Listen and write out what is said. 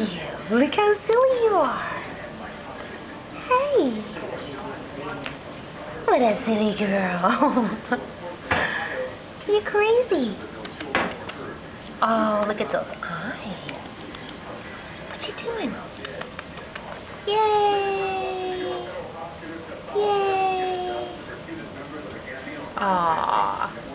You, look how silly you are. Hey. What a silly girl. You're crazy. Oh, look at those eyes. What you doing? Yay. Yay. Aww.